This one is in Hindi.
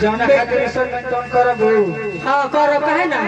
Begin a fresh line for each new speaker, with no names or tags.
जौन खातिर ईश्वर में तौन हाँ। करब कहे ना।